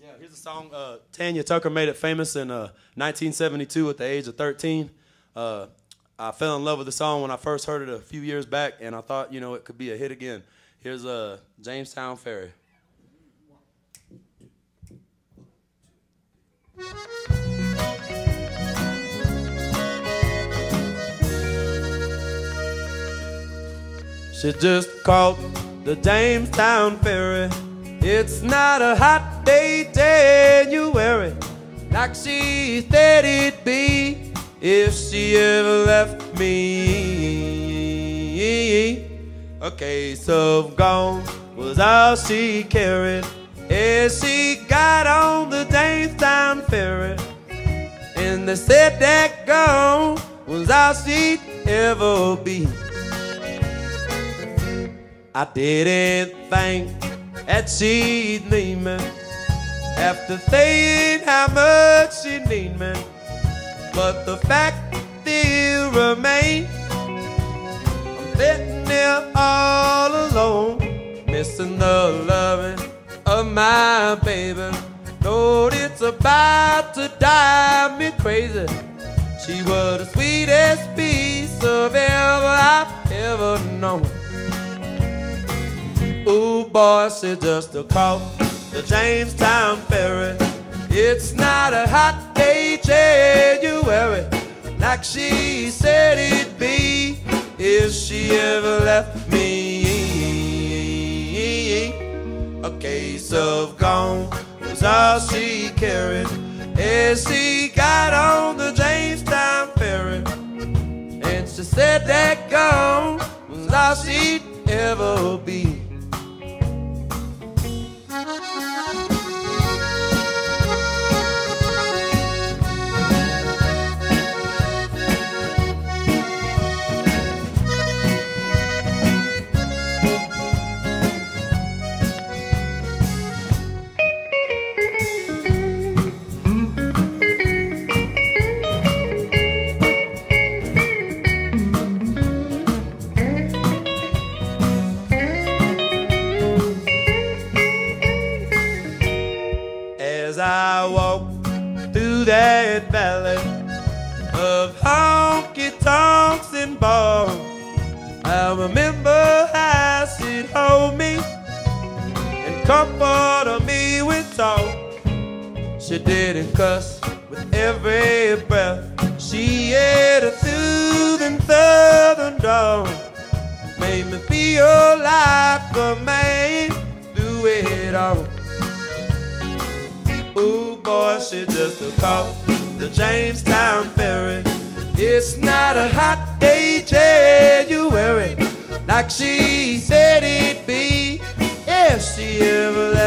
Yeah, here's a song. Uh, Tanya Tucker made it famous in uh, 1972 at the age of 13. Uh, I fell in love with the song when I first heard it a few years back, and I thought, you know, it could be a hit again. Here's uh, Jamestown Ferry. She just caught the Jamestown Ferry. It's not a hot day, January, like she said it'd be if she ever left me. A case of gone was all she carried as she got on the Jamestown Ferry. And they said that gone was all she'd ever be. I didn't think that she'd me after saying how much she need me. But the fact still remains, I'm sitting there all alone, missing the loving of my baby. Lord, it's about to drive me crazy. She was the sweetest piece of ever I've ever known. Ooh, boy, she just a call the Jamestown Ferry. It's not a hot day, January, like she said it'd be if she ever left me. A case of gone was all she carried as she got on the Jamestown Ferry. And she said that gone was all she'd ever be. As I walk through that valley of honky tonks and bars, I remember how she'd hold me and comfort me with talk. She didn't cuss with every breath. She had a soothing southern drawl, made me feel like a man through it all. She just call the Jamestown Ferry. It's not a hot day, January, like she said it'd be if she ever